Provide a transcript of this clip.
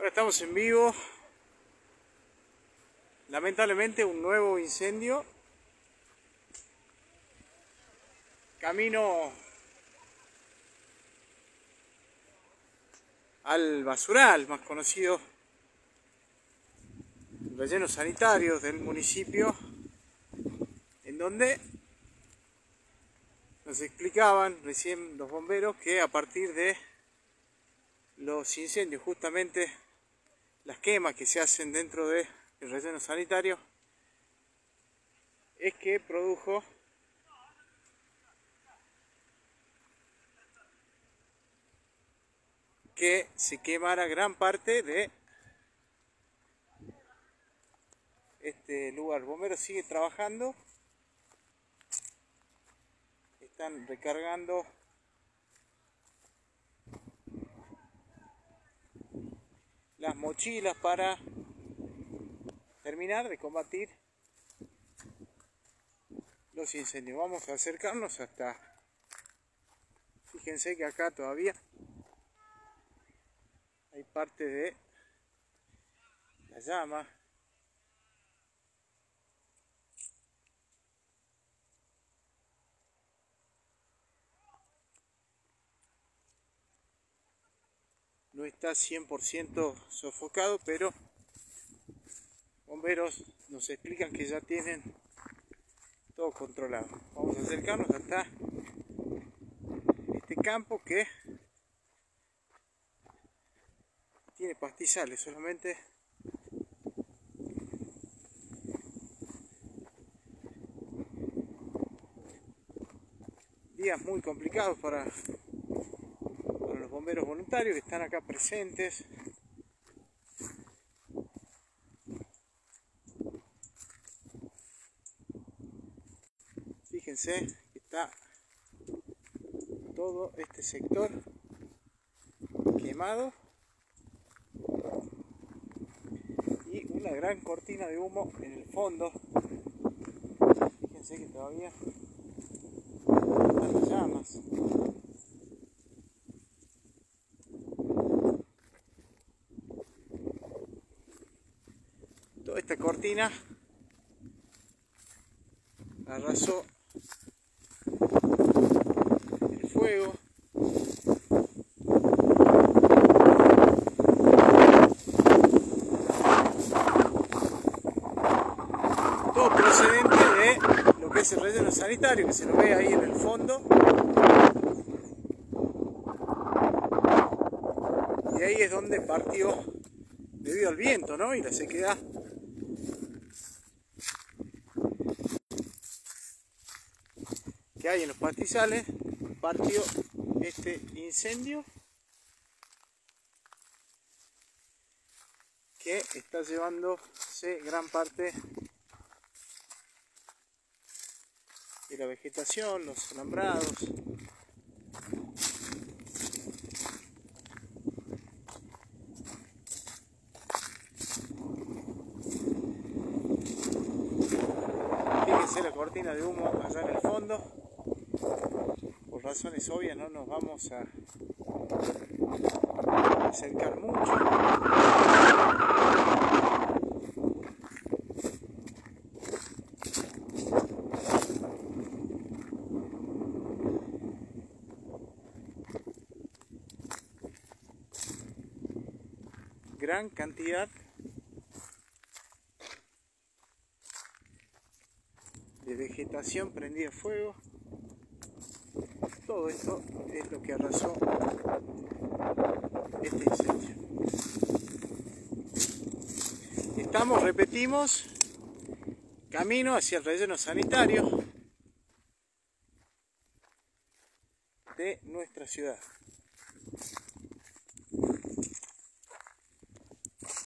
Ahora estamos en vivo. Lamentablemente un nuevo incendio. Camino al basural, más conocido rellenos sanitarios del municipio, en donde nos explicaban recién los bomberos que a partir de los incendios, justamente las quemas que se hacen dentro del relleno sanitario, es que produjo que se quemara gran parte de este lugar. El bombero sigue trabajando, están recargando las mochilas para terminar de combatir los incendios. Vamos a acercarnos hasta, fíjense que acá todavía hay parte de la llama. Está 100% sofocado, pero bomberos nos explican que ya tienen todo controlado. Vamos a acercarnos hasta este campo que tiene pastizales solamente. Días muy complicados para bomberos voluntarios que están acá presentes. Fíjense que está todo este sector quemado y una gran cortina de humo en el fondo. Fíjense que todavía están las llamas. Esta cortina. Arrasó el fuego. Todo procedente de lo que es el relleno sanitario que se lo ve ahí en el fondo. Y ahí es donde partió debido al viento ¿no? y la sequedad que hay en los pastizales partió este incendio que está llevándose gran parte de la vegetación, los alambrados. Fíjense la cortina de humo allá en el fondo razones obvias no nos vamos a acercar mucho. Gran cantidad de vegetación prendida a fuego todo esto es lo que arrasó este incendio. Estamos, repetimos, camino hacia el relleno sanitario de nuestra ciudad.